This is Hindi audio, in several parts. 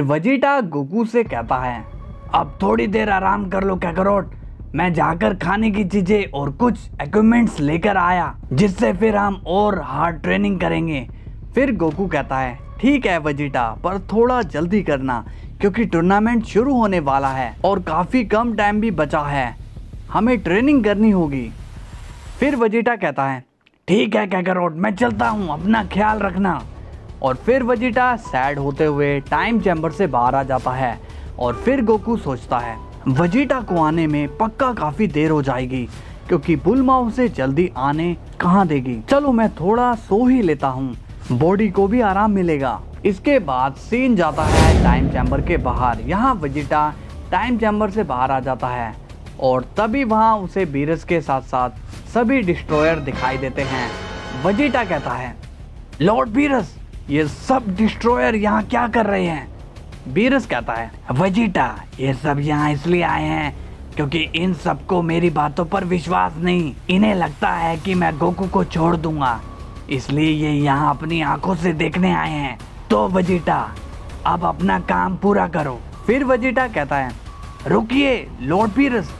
वजीटा गोकू से कहता है, अब थोड़ी देर आराम कर लो, कैकरोट। मैं जाकर खाने की चीज़ें और कुछ इक्विपमेंट्स लेकर आया, जिससे फिर हम और हार्ड ट्रेनिंग करेंगे। फिर गोकू कहता है, ठीक है वजीटा, पर थोड़ा जल्दी करना, क्योंकि टूर्नामेंट शुरू होने वाला है और काफ़ी कम टाइम भी बचा है। हमें ट्रेनिंग करनी होगी। फिर वजीटा कहता है, ठीक है, कैकरोट, मैं चलता हूँ, अपना ख्याल रखना। और फिर वजीटा सैड होते हुए टाइम चैम्बर से बाहर आ जाता है और फिर गोकू सोचता है वजीटा को आने में पक्का काफ़ी देर हो जाएगी, क्योंकि बुलमा उसे जल्दी आने कहाँ देगी। चलो मैं थोड़ा सो ही लेता हूँ, बॉडी को भी आराम मिलेगा। इसके बाद सीन जाता है टाइम चैम्बर के बाहर। यहाँ वजीटा टाइम चैम्बर से बाहर आ जाता है और तभी वहाँ उसे बीरस के साथ साथ सभी डिस्ट्रॉयर दिखाई देते हैं। वजीटा कहता है, लॉर्ड बीरस ये सब डिस्ट्रॉयर यहाँ क्या कर रहे हैं? बीरस कहता है, वजीटा, ये सब यहाँ इसलिए आए हैं क्योंकि इन सबको मेरी बातों पर विश्वास नहीं। इन्हें लगता है कि मैं गोकू को छोड़ दूँगा। इसलिए ये यहाँ अपनी आँखों से देखने आए हैं। तो वजीटा, अब अपना काम पूरा करो। फिर वजीटा कहता है, रुकिए, लॉर्ड पीरस,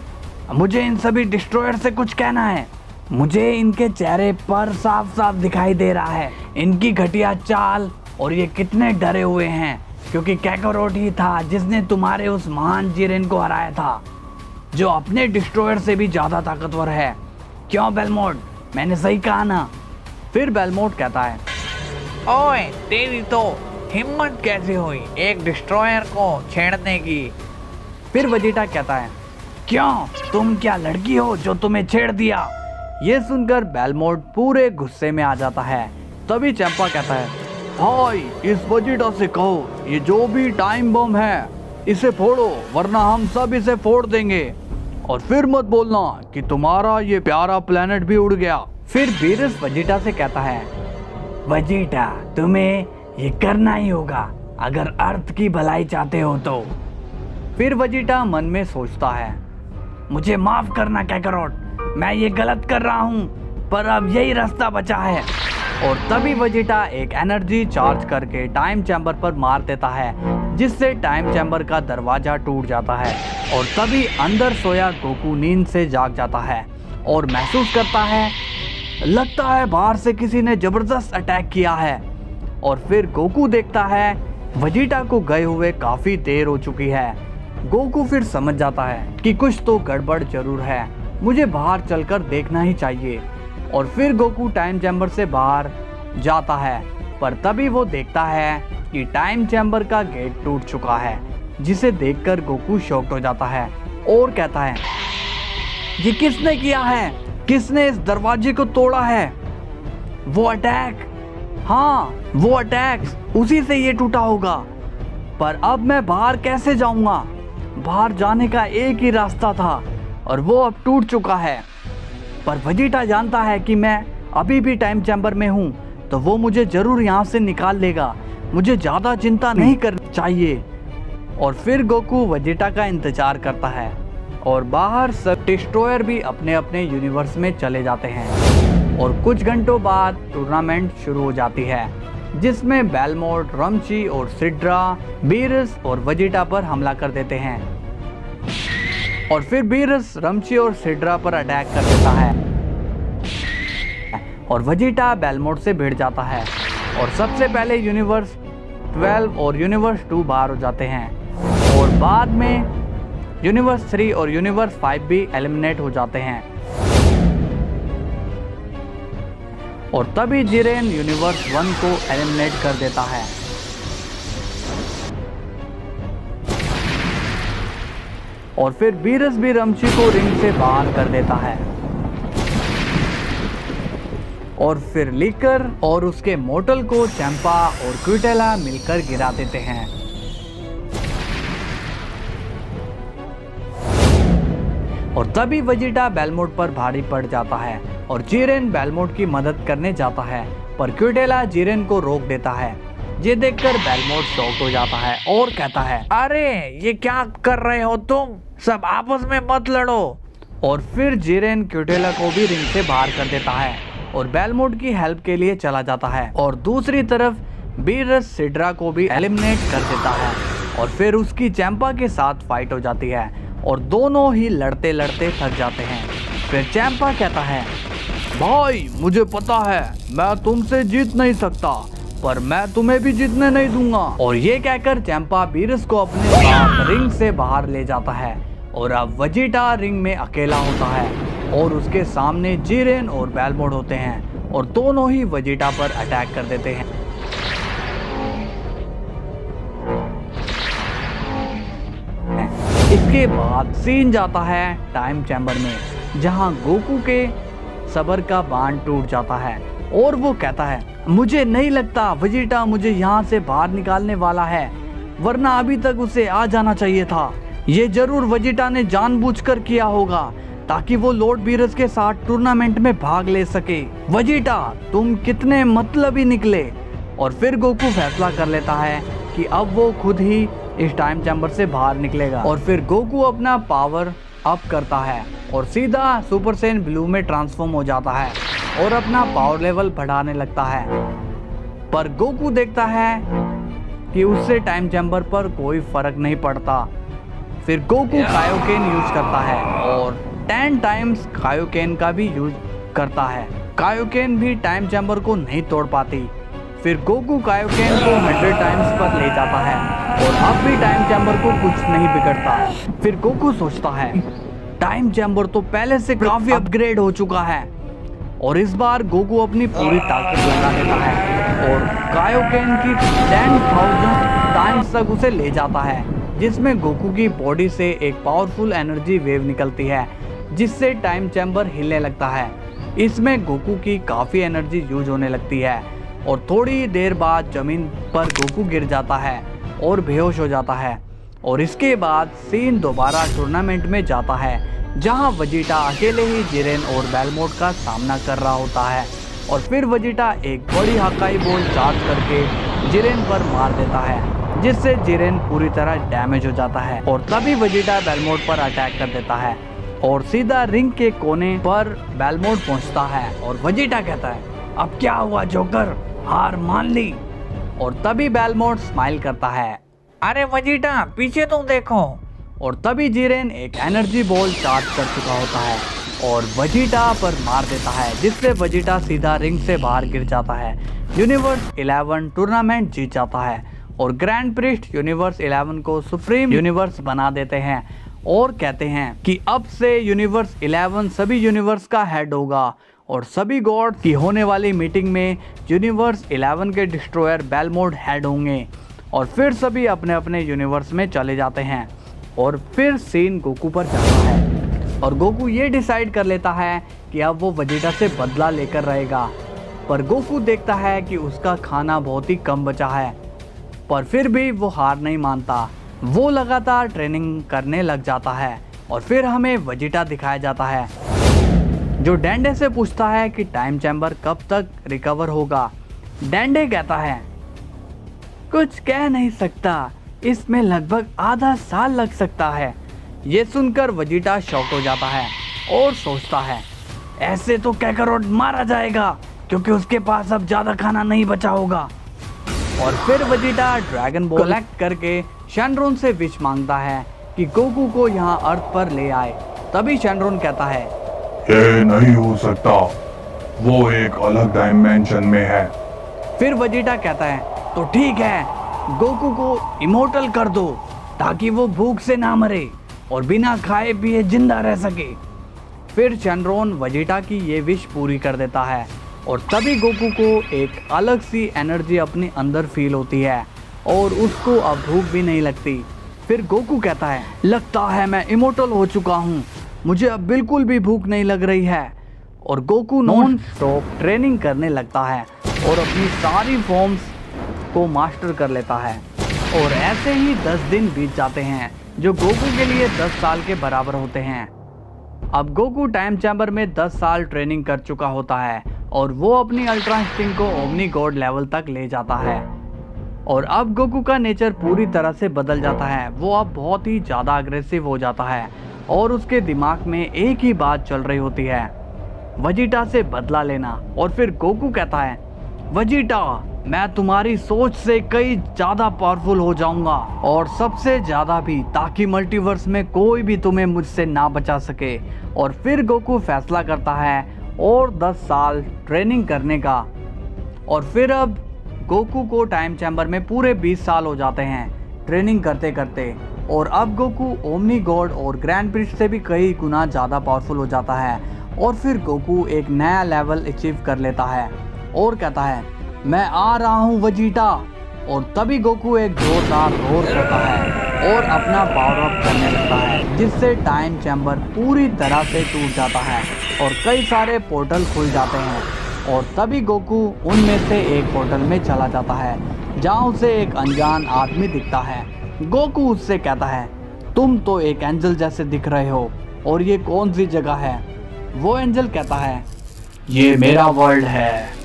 मुझे इन सभी डिस्ट्रॉयर से कुछ कहना है। मुझे इनके चेहरे पर साफ़ साफ़ दिखाई दे रहा है। इनकी घटिया चाल और ये कितने डरे हुए हैं, क्योंकि कैकरोट ही था जिसने तुम्हारे उस महान जीरेन को हराया था, जो अपने डिस्ट्रॉयर से भी ज़्यादा ताकतवर है। क्यों, बेलमोड? मैंने सही कहा ना? फिर बेलमोड कहता है, ओए, तेरी तो हिम्मत कैसे हुई एक डिस्ट्रॉयर को छेड़ने की? फिर वजीटा कहता है, क्यों? तुम क्या लड़की हो जो तुम्हें छेड़ दिया? ये सुनकर बेलमोड पूरे गुस्से में आ जाता है। तभी चंपा कहता है, भाई, इस वजीटा से कहो, ये जो भी टाइम बम है, इसे फोड़ो, वरना हम सब इसे फोड़ देंगे। और फिर मत बोलना कि तुम्हारा ये प्यारा प्लेनेट भी उड़ गया। फिर बीरस वजीटा से कहता है वजीटा तुम्हें ये करना ही होगा, अगर अर्थ की भलाई चाहते हो तो। फिर वजीटा मन में सोचता है, मुझे माफ़ करना, कैकरोट। मैं ये गलत कर रहा हूँ, पर अब यही रास्ता बचा है। और तभी वजीटा एक एनर्जी चार्ज करके टाइम चैम्बर पर मार देता है, जिससे टाइम चैम्बर का दरवाज़ा टूट जाता है और तभी अंदर सोया गोकू नींद से जाग जाता है और महसूस करता है, लगता है बाहर से किसी ने ज़बरदस्त अटैक किया है। और फिर गोकू देखता है वजीटा को गए हुए काफ़ी देर हो चुकी है। गोकू फिर समझ जाता है कि कुछ तो गड़बड़ ज़रूर है। मुझे बाहर चलकर देखना ही चाहिए। और फिर गोकू टाइम चैम्बर से बाहर जाता है, पर तभी वो देखता है कि टाइम चैम्बर का गेट टूट चुका है, जिसे देखकर गोकू शॉक्ड हो जाता है और कहता है, ये किसने किया है? किसने इस दरवाजे को तोड़ा है? वो अटैक? हाँ वो अटैक। उसी से ये टूटा होगा। पर अब मैं बाहर कैसे जाऊँगा? बाहर जाने का एक ही रास्ता था। और वो अब टूट चुका है। पर वजीटा जानता है कि मैं अभी भी टाइम चैम्बर में हूँ तो वो मुझे ज़रूर यहाँ से निकाल लेगा। मुझे ज़्यादा चिंता नहीं करनी चाहिए। और फिर गोकू वजीटा का इंतज़ार करता है और बाहर सब डिस्ट्रॉयर भी अपने अपने यूनिवर्स में चले जाते हैं। और कुछ घंटों बाद टूर्नामेंट शुरू हो जाती है, जिसमें बेलमोट रमची और सिड्रा बीरस और वजीटा पर हमला कर देते हैं। और फिर बीरस रमची और सिड्रा पर अटैक कर देता है। और वजीटा बेलमोट से भिड़ जाता है। और सबसे पहले यूनिवर्स 12 और यूनिवर्स 2 बाहर हो जाते हैं। और बाद में यूनिवर्स 3 और यूनिवर्स 5 भी एलिमिनेट हो जाते हैं। और तभी जिरेन यूनिवर्स 1 को एलिमिनेट कर देता है। और फिर बीरस भी रमशी को रिंग से बाहर कर देता है। और फिर लीकर और उसके मोटल को चैंपा और क्विटेला मिलकर गिरा देते हैं। और तभी वजीटा बेलमोट पर भारी पड़ जाता है और जीरेन बेलमोट की मदद करने जाता है, पर क्विटेला जीरेन को रोक देता है। ये देखकर बेलमोट शॉक हो जाता है और कहता है, अरे, ये क्या कर रहे हो तुम? सब आपस में मत लड़ो। और फिर जीरेन क्यूटेला को भी रिंग से बाहर कर देता है और बेलमोट की हेल्प के लिए चला जाता है। और दूसरी तरफ़ बीरस सिड्रा को भी एलिमिनेट कर देता है और फिर उसकी चैंपा के साथ फाइट हो जाती है और दोनों ही लड़ते लड़ते थक जाते हैं। फिर चैंपा कहता है, भाई, मुझे पता है, मैं तुमसे जीत नहीं सकता। पर मैं तुम्हें भी जीतने नहीं दूँगा। और ये कहकर चैंपा बीरस को अपने साथ रिंग से बाहर ले जाता है और अब वजीटा रिंग में अकेला होता है और उसके सामने जीरेन और बेलमोड होते हैं और दोनों ही वजीटा पर अटैक कर देते हैं। इसके बाद सीन जाता है टाइम चैम्बर में, जहाँ गोकू के सबर का बाँध टूट जाता है और वो कहता है मुझे नहीं लगता वजीटा मुझे यहाँ से बाहर निकालने वाला है, वरना अभी तक उसे आ जाना चाहिए था। ये ज़रूर वजीटा ने जानबूझकर किया होगा, ताकि वो लॉर्ड बीरस के साथ टूर्नामेंट में भाग ले सके। वजीटा तुम कितने मतलब ही निकले? और फिर गोकू फैसला कर लेता है कि अब वो खुद ही इस टाइम चैम्बर से बाहर निकलेगा। और फिर गोकू अपना पावर अप करता है, और सीधा सुपर सेन ब्लू में ट्रांसफॉर्म हो जाता है। और अपना पावर लेवल बढ़ाने लगता है। पर गोकू देखता है कि उससे टाइम चैम्बर पर कोई फ़र्क नहीं पड़ता। फिर गोकू कायोकेन यूज़ करता है और टेन टाइम्स कायोकेन का भी यूज़ करता है। कायोकेन भी टाइम चैम्बर को नहीं तोड़ पाती। फिर गोकू कायोकेन को हंड्रेड टाइम्स पर ले जाता है और अब भी टाइम चैम्बर को कुछ नहीं बिगड़ता। फिर गोकू सोचता है टाइम चैम्बर तो पहले से काफ़ी अपग्रेड हो चुका है। और इस बार गोकू अपनी पूरी ताकत लगा देता है और कायोकेन की टेन थाउज़ेंड टाइम्स तक उसे ले जाता है, जिसमें गोकू की बॉडी से एक पावरफुल एनर्जी वेव निकलती है, जिससे टाइम चैम्बर हिलने लगता है। इसमें गोकू की काफ़ी एनर्जी यूज़ होने लगती है और थोड़ी देर बाद ज़मीन पर गोकू गिर जाता है और बेहोश हो जाता है। और इसके बाद सीन दोबारा टूर्नामेंट में जाता है जहाँ वजीटा अकेले ही जिरेन और बेलमोट का सामना कर रहा होता है और फिर वजीटा एक बड़ी हकाई बॉल चार्ज करके जिरेन पर मार देता है, जिससे जिरेन पूरी तरह डैमेज हो जाता है और तभी वजीटा बेलमोट पर अटैक कर देता है और सीधा रिंग के कोने पर बेलमोट पहुँचता है और वजीटा कहता है, अब क्या हुआ, जोकर? हार मान ली। और तभी बेलमोट स्माइल करता है, अरे वजीटा, पीछे तुम देखो। और तभी जीरेन एक एनर्जी बॉल चार्ज कर चुका होता है और वजीटा पर मार देता है, जिससे वजीटा सीधा रिंग से बाहर गिर जाता है। यूनिवर्स 11 टूर्नामेंट जीत जाता है और ग्रैंड प्रिस्ट यूनिवर्स 11 को सुप्रीम यूनिवर्स बना देते हैं और कहते हैं कि अब से यूनिवर्स 11 सभी यूनिवर्स का हेड होगा और सभी गॉड की होने वाली मीटिंग में यूनिवर्स 11 के डिस्ट्रॉयर बेलमोड हेड होंगे और फिर सभी अपने अपने यूनिवर्स में चले जाते हैं। और फिर सेन गोकू पर जाता है। और गोकू ये डिसाइड कर लेता है कि अब वो वजीटा से बदला लेकर रहेगा। पर गोकू देखता है कि उसका खाना बहुत ही कम बचा है। पर फिर भी वो हार नहीं मानता। वो लगातार ट्रेनिंग करने लग जाता है और फिर हमें वजीटा दिखाया जाता है। जो डेंडे से पूछता है कि टाइम चैम्बर कब तक रिकवर होगा, डेंडे कहता है, कुछ कह नहीं सकता। इसमें लगभग आधा साल लग सकता है। ये सुनकर वजीटा शॉक हो जाता है और सोचता है ऐसे तो कैकरोट मारा जाएगा क्योंकि उसके पास अब ज़्यादा खाना नहीं बचा होगा। और फिर वजीटा ड्रैगन बॉल कलेक्ट करके शैनरोन से विश माँगता है कि गोकू को यहाँ अर्थ पर ले आए। तभी शैनरोन कहता है ये नहीं हो सकता। वो एक अलग डायमेंशन में है। फिर वजीटा कहता है तो ठीक है गोकू को इमोटल कर दो, ताकि वो भूख से ना मरे और बिना खाए पिए ज़िंदा रह सके। फिर चंद्रोन वजीटा की ये विश पूरी कर देता है और तभी गोकू को एक अलग सी एनर्जी अपने अंदर फील होती है और उसको अब भूख भी नहीं लगती। फिर गोकू कहता है, लगता है मैं इमोटल हो चुका हूँ। मुझे अब बिल्कुल भी भूख नहीं लग रही है। और गोकू नॉन स्टॉप ट्रेनिंग करने लगता है और अपनी सारी फॉर्म्स को मास्टर कर लेता है। और ऐसे ही दस दिन बीत जाते हैं, जो गोकू के लिए दस साल के बराबर होते हैं। अब गोकू टाइम चैम्बर में दस साल ट्रेनिंग कर चुका होता है, और वो अपनी अल्ट्रा इंस्टिंग को ओमनी गॉड लेवल तक ले जाता है। और अब गोकू का नेचर पूरी तरह से बदल जाता है, वो अब बहुत ही ज़्यादा अग्रेसिव हो जाता है, और उसके दिमाग में एक ही बात चल रही होती है, वजीटा से बदला लेना। और फिर गोकू कहता है, वजीटा मैं तुम्हारी सोच से कई ज़्यादा पावरफुल हो जाऊँगा। और सबसे ज़्यादा भी, ताकि मल्टीवर्स में कोई भी तुम्हें मुझसे ना बचा सके। और फिर गोकू फैसला करता है और 10 साल ट्रेनिंग करने का। और फिर अब गोकू को टाइम चैम्बर में पूरे 20 साल हो जाते हैं ट्रेनिंग करते करते। और अब गोकू ओमनी गॉड और ग्रैंड प्रिस्ट से भी कई गुना ज़्यादा पावरफुल हो जाता है। और फिर गोकू एक नया लेवल अचीव कर लेता है और कहता है मैं आ रहा हूँ वजीटा और तभी गोकू एक जोरदार रोर होता है और अपना पावर अप करने लगता है, जिससे टाइम चैम्बर पूरी तरह से टूट जाता है और कई सारे पोर्टल खुल जाते हैं। और तभी गोकू उनमें से एक पोर्टल में चला जाता है, जहाँ उसे एक अनजान आदमी दिखता है। गोकू उससे कहता है, तुम तो एक एंजल जैसे दिख रहे हो, और ये कौन सी जगह है? वो एंजल कहता है, ये मेरा वर्ल्ड है।